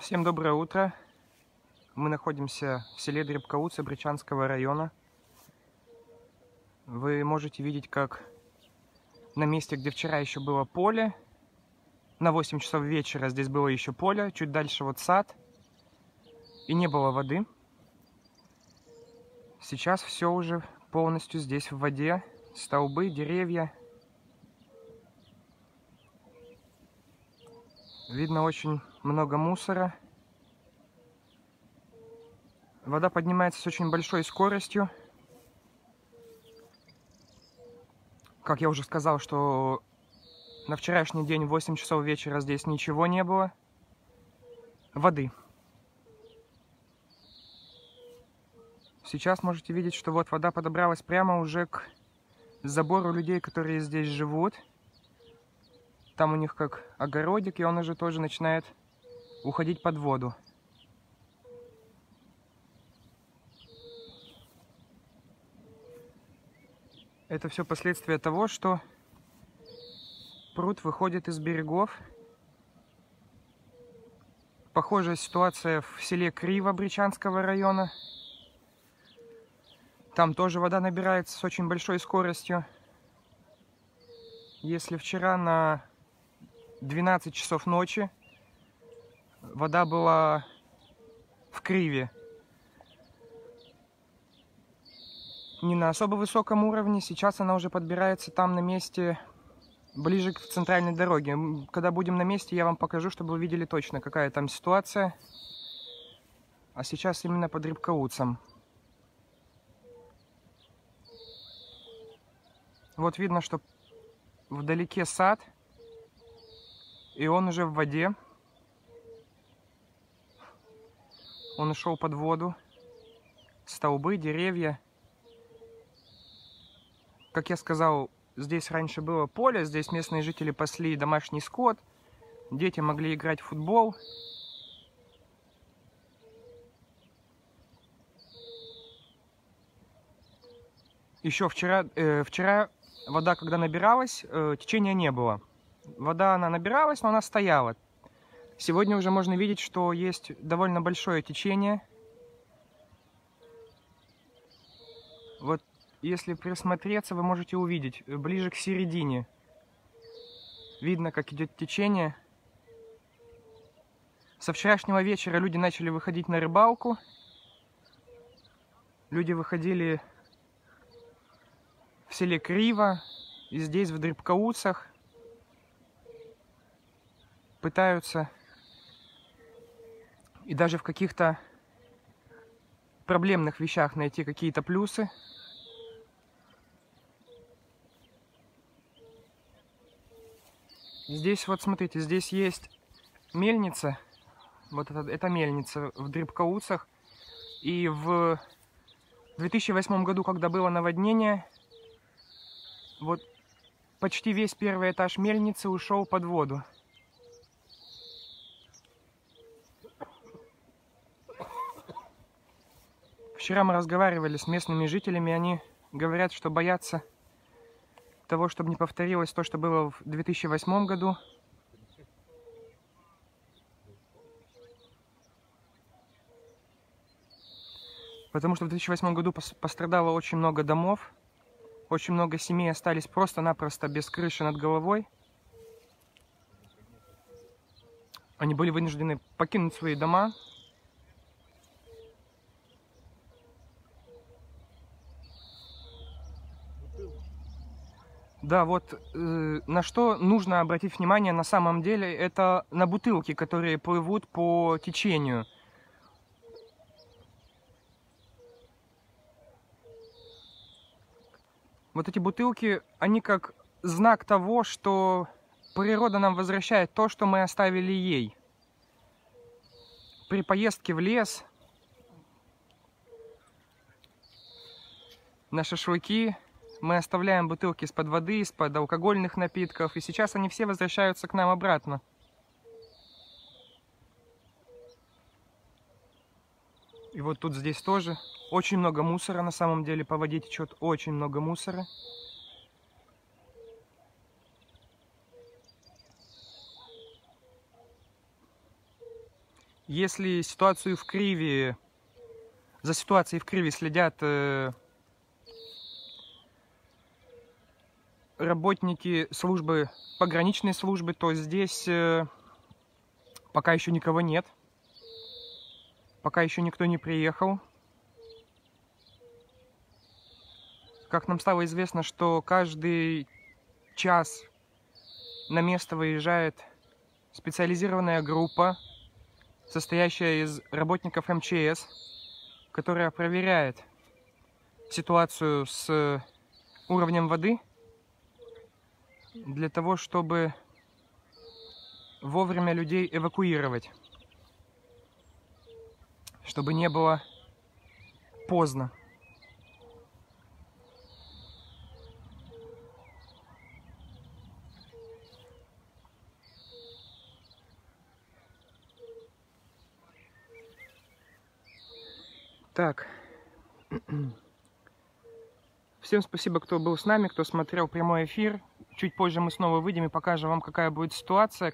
Всем доброе утро. Мы находимся в селе Дребкауцы Бричанского района. Вы можете видеть, как на месте, где вчера еще было поле, на 8 часов вечера здесь было еще поле, чуть дальше вот сад, и не было воды. Сейчас все уже полностью здесь в воде, столбы, деревья. Видно очень много мусора. Вода поднимается с очень большой скоростью. Как я уже сказал, что на вчерашний день в 8 часов вечера здесь ничего не было. Воды. Сейчас можете видеть, что вот вода подобралась прямо уже к забору людей, которые здесь живут. Там у них как огородик, и он уже тоже начинает уходить под воду. Это все последствия того, что пруд выходит из берегов. Похожая ситуация в селе Криво Бричанского района. Там тоже вода набирается с очень большой скоростью. Если вчера на 12 часов ночи вода была в Криве не на особо высоком уровне, сейчас она уже подбирается там на месте, ближе к центральной дороге. Когда будем на месте, я вам покажу, чтобы вы видели точно, какая там ситуация. А сейчас именно под Рыбкауцем. Вот видно, что вдалеке сад, и он уже в воде. Он ушел под воду. Столбы, деревья. Как я сказал, здесь раньше было поле, здесь местные жители пасли домашний скот. Дети могли играть в футбол. Еще вчера, э, вчера вода, когда набиралась, э, течения не было. Вода, она набиралась, но она стояла. Сегодня уже можно видеть, что есть довольно большое течение. Вот если присмотреться, вы можете увидеть ближе к середине. Видно, как идет течение. Со вчерашнего вечера люди начали выходить на рыбалку. Люди выходили в селе Криво, и здесь, в Дребкауцах. Пытаются и даже в каких-то проблемных вещах найти какие-то плюсы. Здесь вот смотрите, здесь есть мельница. Вот это, это мельница в Дребкауцах. И в 2008 году, когда было наводнение, вот почти весь первый этаж мельницы ушел под воду. Вчера мы разговаривали с местными жителями, они говорят, что боятся того, чтобы не повторилось то, что было в 2008 году. Потому что в 2008 году пострадало очень много домов, очень много семей остались просто-напросто без крыши над головой. Они были вынуждены покинуть свои дома, Да, вот э, на что нужно обратить внимание на самом деле, это на бутылки, которые плывут по течению. Вот эти бутылки, они как знак того, что природа нам возвращает то, что мы оставили ей. При поездке в лес на шашлыки мы оставляем бутылки из-под воды, из-под алкогольных напитков, и сейчас они все возвращаются к нам обратно. И вот тут здесь тоже очень много мусора на самом деле, по воде течет очень много мусора. Если ситуацию в Криве, за ситуацией в Криве следят работники службы, пограничной службы, то здесь э, пока еще никого нет. Пока еще никто не приехал. Как нам стало известно, что каждый час на место выезжает специализированная группа, состоящая из работников МЧС, которая проверяет ситуацию с уровнем воды для того, чтобы вовремя людей эвакуировать, чтобы не было поздно. Так. Всем спасибо, кто был с нами, кто смотрел прямой эфир. Чуть позже мы снова выйдем и покажем вам, какая будет ситуация.